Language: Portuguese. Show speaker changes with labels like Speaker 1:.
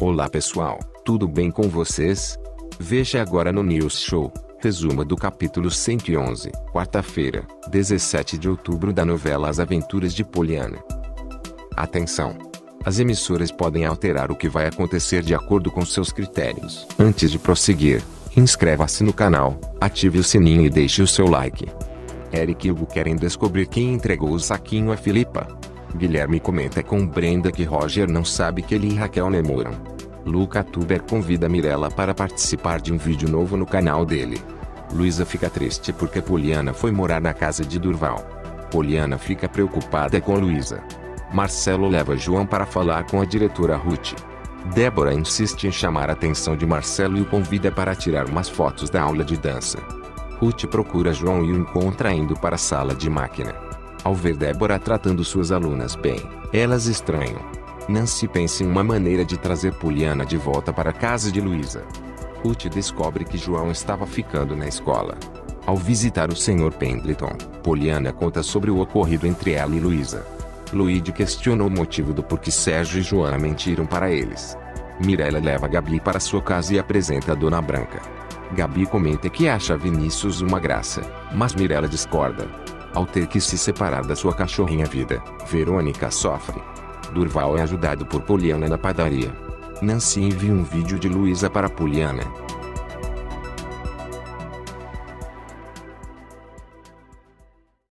Speaker 1: Olá pessoal, tudo bem com vocês? Veja agora no News Show, resumo do capítulo 111, quarta-feira, 17 de outubro da novela As Aventuras de Poliana. Atenção! As emissoras podem alterar o que vai acontecer de acordo com seus critérios. Antes de prosseguir, inscreva-se no canal, ative o sininho e deixe o seu like. Eric e Hugo querem descobrir quem entregou o saquinho a Filipa. Guilherme comenta com Brenda que Roger não sabe que ele e Raquel namoram. Luca Tuber convida Mirella para participar de um vídeo novo no canal dele. Luísa fica triste porque Poliana foi morar na casa de Durval. Poliana fica preocupada com Luísa. Marcelo leva João para falar com a diretora Ruth. Débora insiste em chamar a atenção de Marcelo e o convida para tirar umas fotos da aula de dança. Ruth procura João e o encontra indo para a sala de máquina. Ao ver Débora tratando suas alunas bem, elas estranham. Nancy pensa em uma maneira de trazer Poliana de volta para a casa de Luísa. Ruth descobre que João estava ficando na escola. Ao visitar o Sr. Pendleton, Poliana conta sobre o ocorrido entre ela e Luísa. Luíde questiona o motivo do porquê Sérgio e Joana mentiram para eles. Mirella leva Gabi para sua casa e apresenta a Dona Branca. Gabi comenta que acha Vinícius uma graça, mas Mirella discorda. Ao ter que se separar da sua cachorrinha vida, Verônica sofre. Durval é ajudado por Poliana na padaria. Nancy envia um vídeo de Luísa para Poliana,